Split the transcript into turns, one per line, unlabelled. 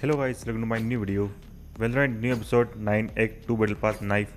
Hello guys, welcome to my new video. Valorant new episode 9 Act 2 Battle Pass Knife